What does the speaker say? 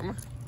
Come on.